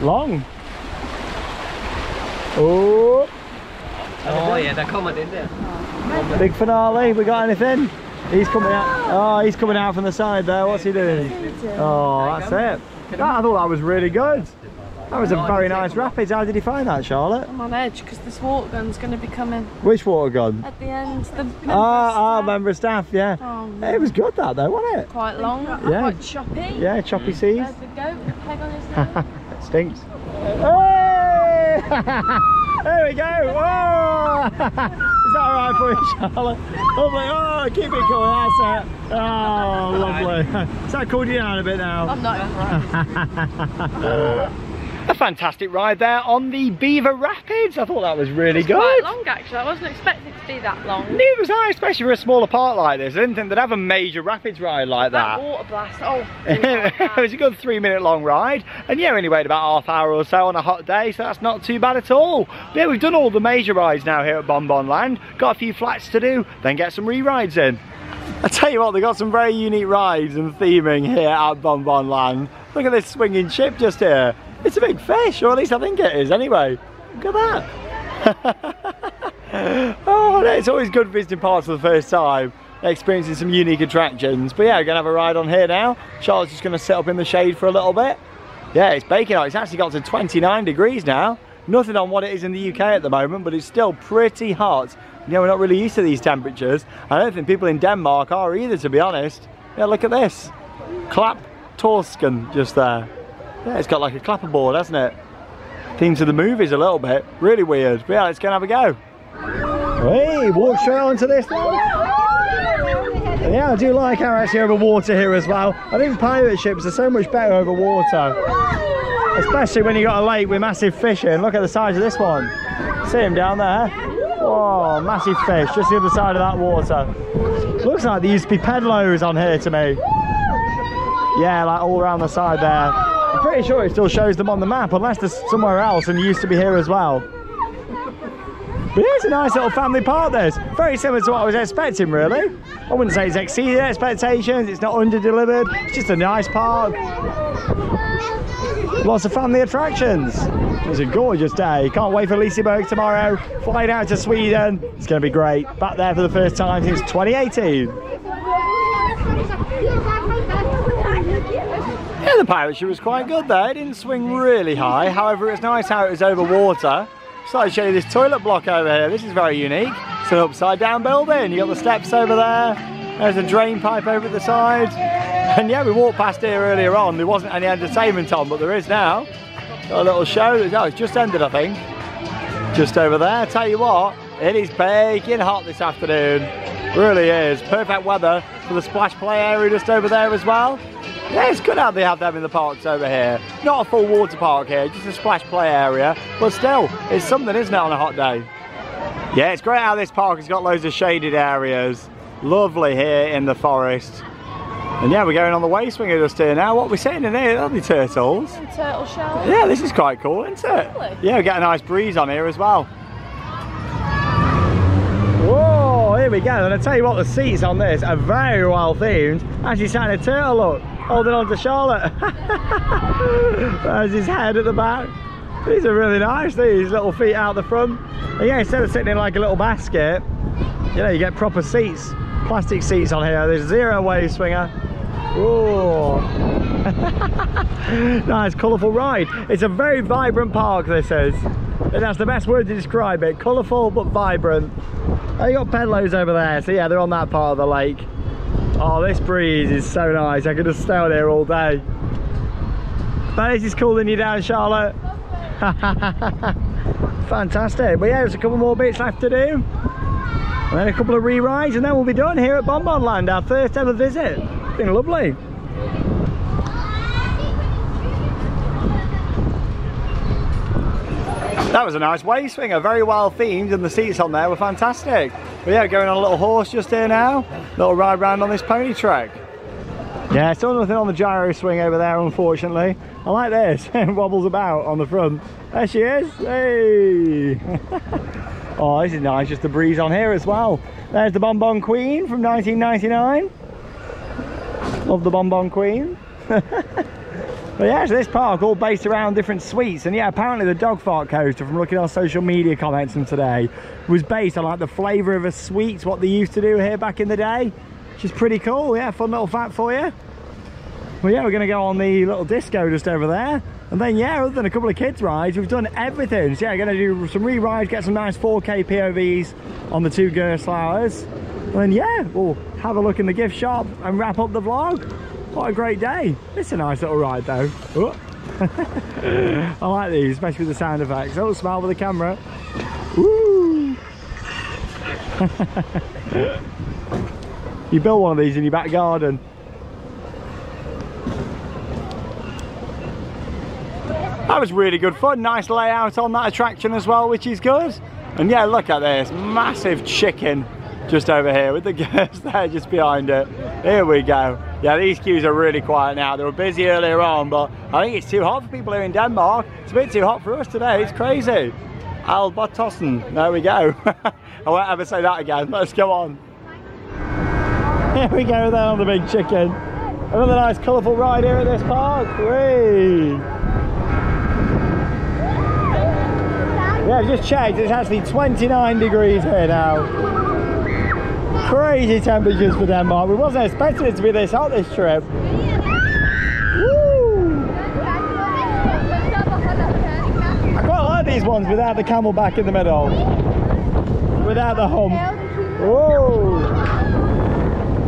Long. Oh, Oh yeah, där kommer den där. big finale, we got anything? He's coming out, oh he's coming out from the side there, what's he doing? Oh, that's it. I thought that was really good. That was a very nice rapids, how did you find that Charlotte? I'm on edge because this water gun's going to be coming Which water gun? at the end. The member Ah, ah, staff. member of staff, yeah. Oh. It was good that though, wasn't it? Quite long, Yeah. quite choppy. Yeah, choppy seas. There's the goat, peg on his nose. stinks. Hey! there we go. Whoa! Is that all right for you, Charlotte? Lovely. Oh, keep it going. That's it. Oh, lovely. Is that cooled you down a bit now? I'm not right. Fantastic ride there on the Beaver Rapids. I thought that was really quite good. long actually. I wasn't expecting it to be that long. Neither was I, especially for a smaller park like this. I didn't think they'd have a major rapids ride like That that. water blast. Oh. it was a good three minute long ride and yeah we only waited about half hour or so on a hot day so that's not too bad at all but yeah we've done all the major rides now here at Bon Bon Land got a few flats to do then get some re-rides in I tell you what, they've got some very unique rides and theming here at Bon Bon Land. Look at this swinging ship just here. It's a big fish, or at least I think it is anyway. Look at that. oh, it's always good visiting parts for the first time, experiencing some unique attractions. But yeah, we're to have a ride on here now. Charlotte's just to sit up in the shade for a little bit. Yeah, it's baking hot. It's actually got to 29 degrees now. Nothing on what it is in the UK at the moment, but it's still pretty hot. You know, we're not really used to these temperatures. I don't think people in Denmark are either, to be honest. Yeah, look at this. Clap Torsken just there. Yeah, it's got like a clapperboard, hasn't it? Theme to the movies a little bit. Really weird. But yeah, let's go and have a go. Hey, walk straight onto this. Yeah, I do like how actually over water here as well. I think pirate ships are so much better over water. Especially when you got a lake with massive fish in. Look at the size of this one. See him down there? Oh, massive fish, just the other side of that water. Looks like there used to be pedlos on here to me. Yeah, like all around the side there. I'm pretty sure it still shows them on the map, unless they're somewhere else and used to be here as well. But it's a nice little family park this. Very similar to what I was expecting really. I wouldn't say it's exceeded expectations, it's not under-delivered, it's just a nice park. Lots of family attractions. It's a gorgeous day. Can't wait for Liseberg tomorrow. Flying out to Sweden. It's going to be great. Back there for the first time since 2018. Yeah, the pirate ship was quite good there. It didn't swing really high. However, it's nice how it was over water. So I'll show you this toilet block over here. This is very unique. It's an upside down building. You got the steps over there. There's a drain pipe over at the side. And yeah, we walked past here earlier on. There wasn't any entertainment on, but there is now. Got a little show. Oh, it's just ended, I think. Just over there. Tell you what, it is baking hot this afternoon. Really is. Perfect weather for the splash play area just over there as well. Yeah, it's good how they have them in the parks over here. Not a full water park here, just a splash play area. But still, it's something, isn't it, on a hot day? Yeah, it's great how this park has got loads of shaded areas. Lovely here in the forest. And yeah, we're going on the wave swinger just here now. What we're we sitting in here? Lovely turtles. Turtle shells. Yeah, this is quite cool, isn't it? Really? Yeah, we get a nice breeze on here as well. Whoa, here we go. And I tell you what, the seats on this are very well themed. Actually, starting a turtle look, holding on to Charlotte. There's his head at the back. These are really nice, these little feet out the front. And yeah, instead of sitting in like a little basket, you know, you get proper seats, plastic seats on here. There's Zierer wave swinger. Ooh. nice, colourful ride. It's a very vibrant park, this is. And that's the best word to describe it. Colourful but vibrant. Oh, you got pedlos over there. So yeah, they're on that part of the lake. Oh, this breeze is so nice. I could just stay on here all day. This is cooling you down, Charlotte. Fantastic. But yeah, there's a couple more bits left to do. And then a couple of re-rides and then we'll be done here at Bon Bon Land, our first ever visit. It's been lovely. That was a nice wave swinger, very well themed and the seats on there were fantastic. But yeah, going on a little horse just here now, little ride round on this pony track. Yeah, still nothing on the gyro swing over there unfortunately. I like this, wobbles about on the front. There she is, hey! oh, this is nice, just the breeze on here as well. There's the Bon Bon Queen from 1999. Love the Bon Bon Queen. But yeah, so this park all based around different suites and yeah, apparently the dog fart coaster from looking at our social media comments from today was based on like the flavour of a sweet, what they used to do here back in the day. Which is pretty cool, yeah, fun little fact for you. Well yeah, we're gonna go on the little disco just over there. And then yeah, other than a couple of kids rides, we've done everything. So yeah, gonna do some re-rides, get some nice 4K POVs on the two Gerstlauers. And then yeah, we'll have a look in the gift shop and wrap up the vlog. What a great day. It's a nice little ride though. I like these, especially with the sound effects. Oh, smile with the camera. Woo! you build one of these in your back garden. That was really good fun. Nice layout on that attraction as well, which is good. And yeah, look at this massive chicken just over here with the girls there just behind it. Here we go. Yeah, these queues are really quiet now. They were busy earlier on, but I think it's too hot for people here in Denmark. It's a bit too hot for us today. It's crazy. Albertossen. There we go. I won't ever say that again. Let's go on. Here we go then on the big chicken. Another nice colourful ride here at this park. Whee! Yeah, I've just checked, it's actually 29 degrees here now. Crazy temperatures for Denmark. We wasn't expecting it to be this hot this trip. Woo! I quite like these ones without the camel back in the middle. Without the hump. Whoa!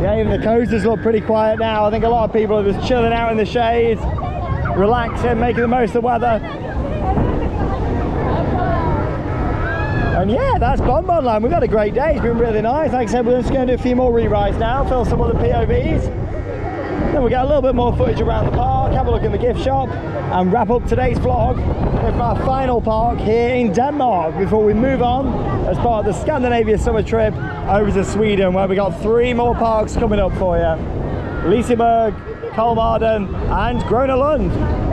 Yeah, even the coasters look pretty quiet now. I think a lot of people are just chilling out in the shade, relaxing, making the most of the weather. Yeah, that's Bonbon Land. We've had a great day. It's been really nice. Like I said, we're just going to do a few more re-rides now, fill some other POVs. Then we'll get a little bit more footage around the park, have a look in the gift shop, and wrap up today's vlog with our final park here in Denmark before we move on as part of the Scandinavia summer trip over to Sweden, where we got three more parks coming up for you. Liseberg, Kolmården, and Gröna Lund.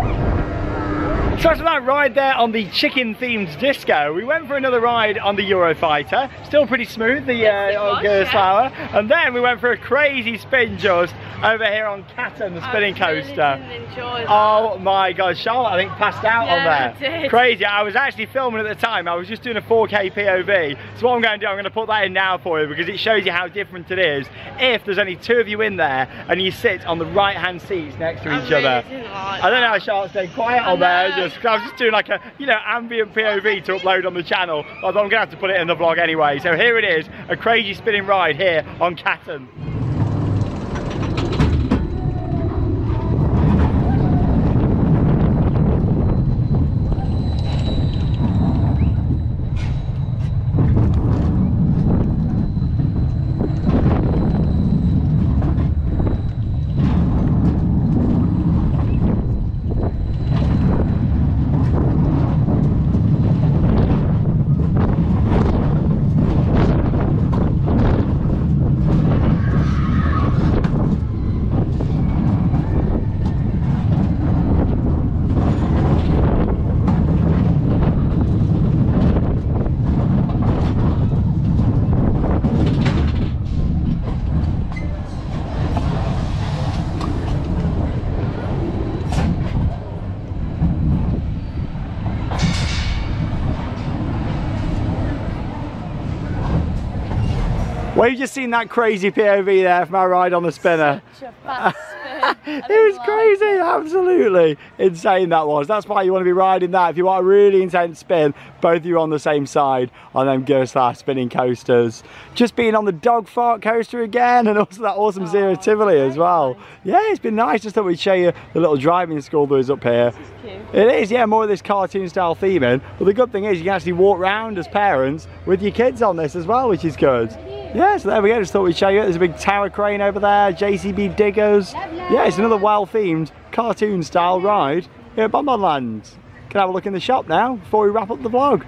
So after that ride there on the chicken themed disco, we went for another ride on the Eurofighter. Still pretty smooth, the Yes, uh, was, Gerstlauer. And then we went for a crazy spin just over here on Katten, the spinning really coaster. didn't enjoy that. Oh my god, Charlotte I think passed out on Yeah, there. I did. Crazy. I was actually filming at the time. I was just doing a 4K POV. So what I'm going to do, I'm going to put that in now for you because it shows you how different it is if there's only two of you in there and you sit on the right hand seats next to I each really other. like I don't know how that. Charlotte stayed quiet on there. know. Just, I was just doing like a, you know, ambient POV to upload on the channel. Although I'm going to have to put it in the vlog anyway. So here it is, a crazy spinning ride here on Katten. Just seen that crazy POV there from our ride on the spinner. Such a fast spin. It was like crazy, it. absolutely insane that was. That's why you want to be riding that. If you want a really intense spin, both of you on the same side on them Gerstlauer spinning coasters. Just being on the dog fart coaster again and also that awesome Zierer Tivoli as well. Yeah, it's been nice. Just thought we'd show you the little driving school there is up here. Cute. It is, yeah, more of this cartoon style theming. But the good thing is you can actually walk around as parents with your kids on this as well, which is good. Yeah, so there we go. Just thought we'd show you. There's a big tower crane over there, JCB diggers. Yeah, it's another well-themed cartoon style ride here at Bonbon Land. Can have a look in the shop now before we wrap up the vlog.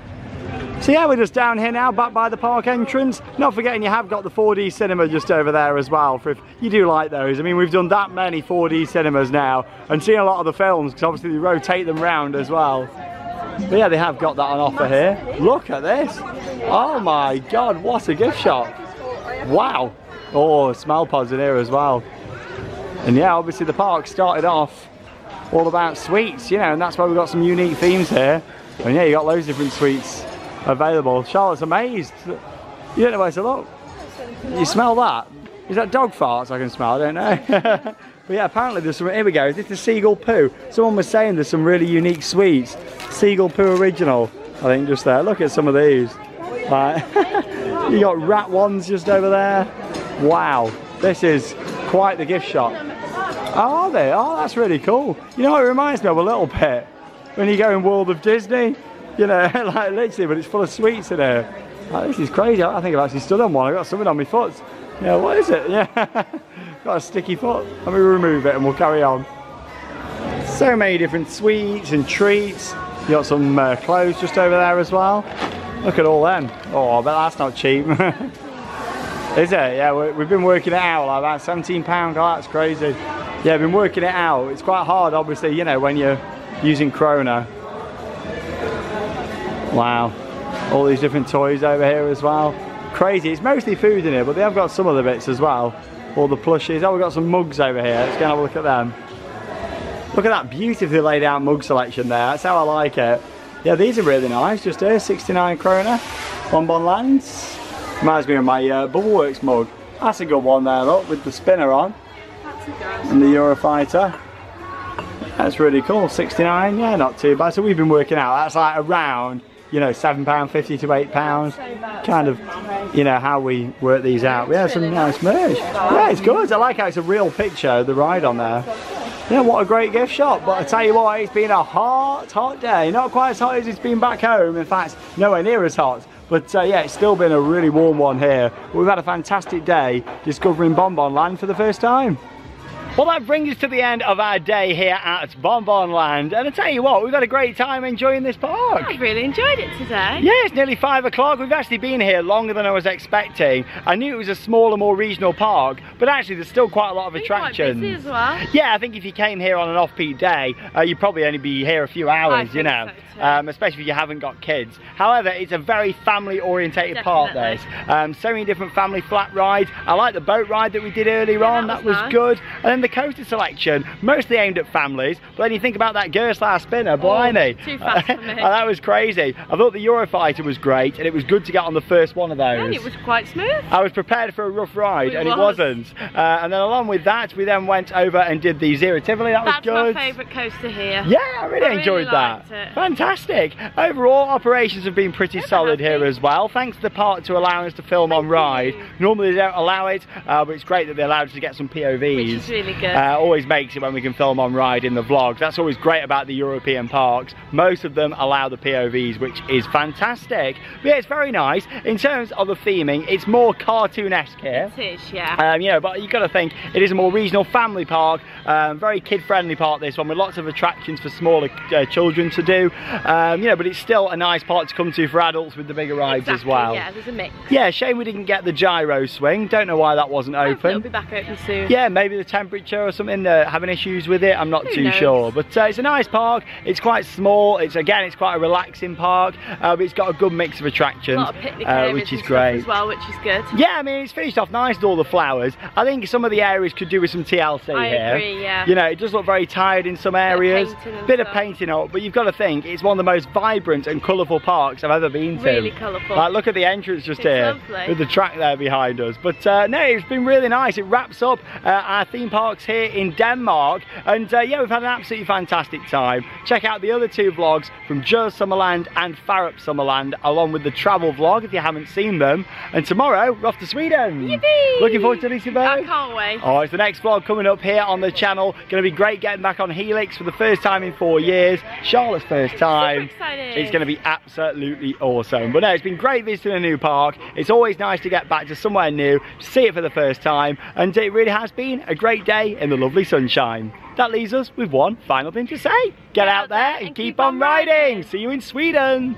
So yeah, we're just down here now, back by the park entrance. Not forgetting you have got the 4D cinema just over there as well, for if you do like those. I mean, we've done that many 4D cinemas now, and seen a lot of the films, because obviously they rotate them round as well. But yeah, they have got that on offer here. Look at this. Oh my God, what a gift shop. Wow. Oh, smell pods in here as well. And yeah, obviously the park started off all about sweets, you know, and that's why we've got some unique themes here. And yeah, you got loads of different sweets available. Charlotte's amazed. You don't know where to look. You smell that? Is that dog farts I can smell? I don't know. but yeah, apparently there's some, here we go, is this the seagull poo? Someone was saying there's some really unique sweets. Seagull poo original, I think just there. Look at some of these. Like, you got rat ones just over there. Wow, this is quite the gift shop. Oh, are they? Oh, that's really cool. You know, it reminds me of a little bit when you go in World of Disney. You know, like literally, but it's full of sweets in here. Like, this is crazy. I think I've actually stood on one. I've got something on my foot. Yeah, what is it? Yeah, got a sticky foot. Let me remove it and we'll carry on. So many different sweets and treats. You got some uh, clothes just over there as well. Look at all them. Oh, I bet that's not cheap. Is it? Yeah, we- we've been working it out, like about 17 pound, oh, that's crazy. Yeah, been working it out. It's quite hard, obviously, you know, when you're using Krona. Wow. All these different toys over here as well. Crazy. It's mostly food in here, but they have got some other bits as well. all the plushies. Oh, we've got some mugs over here. Let's go and have a look at them. Look at that beautifully laid out mug selection there. That's how I like it. Yeah, these are really nice. Just here, 69 krona. Bonbon Lands. Reminds me of my uh, Bubbleworks mug. That's a good one there, look, with the spinner on That's a good. and the Eurofighter. That's really cool. 69, yeah, not too bad. So we've been working out. That's like around, you know, £7.50 to £8. Kind of, you know, how we work these out. We have some nice merch. Yeah, it's good. I like how it's a real picture of the ride on there. Yeah, what a great gift shop. But I tell you what, it's been a hot, hot day. Not quite as hot as it's been back home. In fact, nowhere near as hot. But uh, yeah, it's still been a really warm one here. We've had a fantastic day discovering Bonbon Land for the first time. Well, that brings us to the end of our day here at Bonbon Land. And I tell you what, we've had a great time enjoying this park. I've really enjoyed it today. Yeah, it's nearly five o'clock. We've actually been here longer than I was expecting. I knew it was a smaller, more regional park, but actually there's still quite a lot of Been quite busy as well. Yeah, I think if you came here on an off-peak day, uh, you'd probably only be here a few hours, you know, so um, especially if you haven't got kids. However, it's a very family-orientated park, this. Um, so many different family flat rides. I like the boat ride that we did earlier Yeah, on. that That was was nice. good. And then the coaster selection, mostly aimed at families. But then you think about that Gerstlauer spinner, blimey. Oh, too fast for me. Oh, that was crazy. I thought the Eurofighter was great, and it was good to get on the first one of those. And it was quite smooth. I was prepared for a rough ride It and it was. wasn't. Uh, and then along with that, we then went over and did the Zierer Tivoli. That was good. That's my favourite coaster here. Yeah, I really I really enjoyed that. it. Fantastic. Overall, operations have been pretty solid happy. here as well. Thanks to the park to allowing us to film on ride. you. Normally they don't allow it, uh, but it's great that they allowed us to get some POVs. Which is really good. Uh, always makes it when we can film on ride in the vlogs. That's always great about the European parks. Most of them allow the POVs, which is fantastic. But yeah, it's very nice. In terms of the theming, it's more cartoon-esque here. It is, yeah. Um, you know, but you've got to think it is a more regional family park, um, very kid-friendly park. This one with lots of attractions for smaller uh, children to do. Um, you know, but it's still a nice park to come to for adults with the bigger rides as well. Yeah, there's a mix. Yeah, shame we didn't get the gyro swing. Don't know why that wasn't Hopefully it'll open. be back open soon. Yeah, maybe the temperature or something uh, having issues with it. I'm not Who too knows? sure, but uh, it's a nice park. It's quite small. It's again, it's quite a relaxing park, uh, but it's got a good mix of A attractions, lot of picnic uh, which is great. as well, which is good. Yeah, I mean, it's finished off nice with all the flowers. I think some of the areas could do with some TLC I here. agree, yeah. You know, it does look very tired in some of areas. painting and Bit of painting up, but you've got to think, it's one of the most vibrant and colourful parks I've ever been to. Really colourful. Like, look at the entrance just It's here lovely. with the track there behind us. But uh, no, it's been really nice. It wraps up uh, our theme parks here in Denmark. And uh, yeah, we've had an absolutely fantastic time. Check out the other two vlogs from Djurs Sommerland and Fårup Sommerland, along with the travel vlog if you haven't seen them. And tomorrow, we're off to Sweden. Yippee! Looking forward to Lisa I can't wait. Oh, it's the next vlog coming up here on the channel. Going to be great getting back on Helix for the first time in four years. Charlotte's first time. excited. It's going to be absolutely awesome. But no, it's been great visiting a new park. It's always nice to get back to somewhere new, see it for the first time, and it really has been a great day in the lovely sunshine. That leaves us with one final thing to say. Get out there and keep on riding. See you in Sweden.